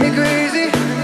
me crazy.